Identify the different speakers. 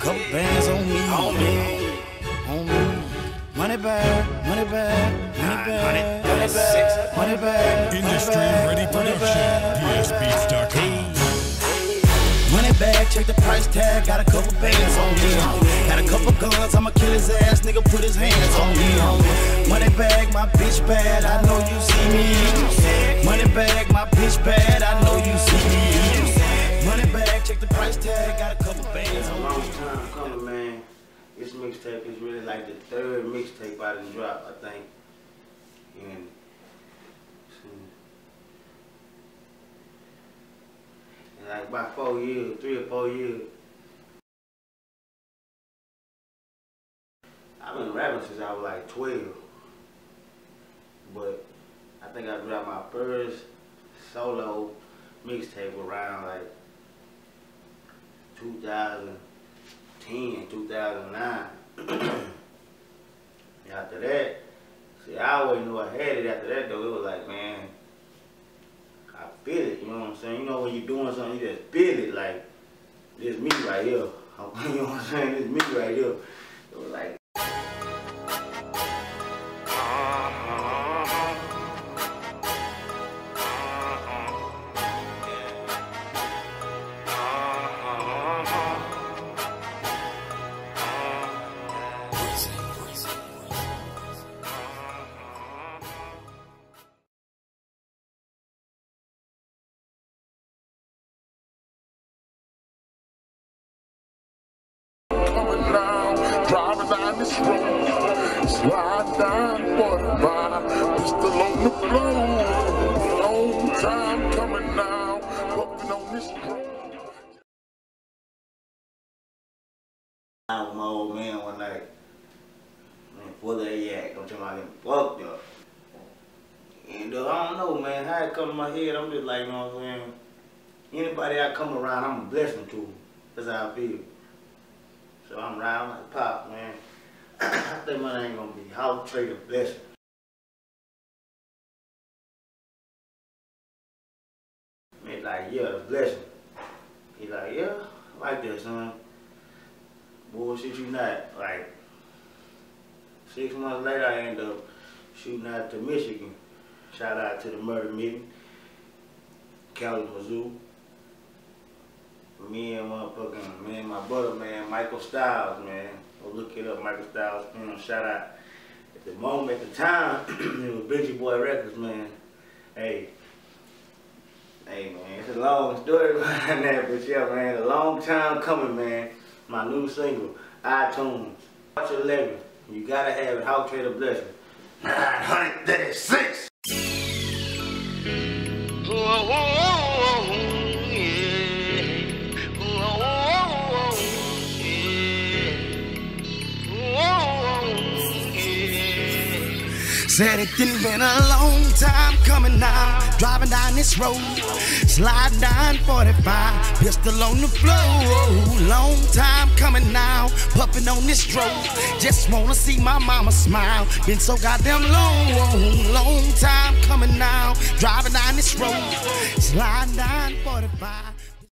Speaker 1: Couple bands on me, on me, on me. Money bag, money bag, money bag, money bag, money bag.
Speaker 2: Industry Ready Production, DSBeats.com.
Speaker 1: Money bag, check the price tag. Got a couple bands on me. Got a couple guns, I'ma kill his ass. Nigga, put his hands on me. Money bag, my bitch bad. I know you see me. Money bag, my bitch bad. I know you see me.
Speaker 3: Is really like the third mixtape I done dropped, I think. And in like about four years, three or four years. I've been rapping since I was like 12. But I think I dropped my first solo mixtape around like 2010, 2009. After that, see, I always knew I had it. After that, though, it was like, man, I feel it. You know what I'm saying? You know when you're doing something, you just feel it. Like this me right here. You know what I'm saying? This me right here. It was like.
Speaker 4: Slide down 45, pistol on the. Long time coming now, puffing on this.
Speaker 3: I with my old man one night. Man, full of yak. I'm talking about getting fucked up. And uh, I don't know, man, how it come to my head, I'm just like, you know what I'm saying? Anybody I come around, I'm a blessing to. That's how I feel. So I'm riding like pop, man. I think my name gonna be Hawk Trae Tha Blessin. Man, like, yeah, a blessing. He like, yeah, I like that, son. Bullshit you not. Like, six months later, I end up shooting out to Michigan. Shout out to the murder meeting. Kalamazoo. Me and motherfucking, my brother, man, Michael Styles, man. Go look it up, Michael Styles, you know, shout out. At the moment, at the time, it was Benji Boy Records, man. Hey, hey, man, it's a long story behind that, but yeah, man, a long time coming, man. My new single, iTunes, March 11. You gotta have it, Hawk Trae Tha Blessin. 936.
Speaker 1: Said it done been a long time coming now. Driving down this road, slide down 45, pistol on the floor. Long time coming now, puffing on this stroke. Just wanna see my mama smile. Been so goddamn long, long time coming now. Driving down this road, slide down 45.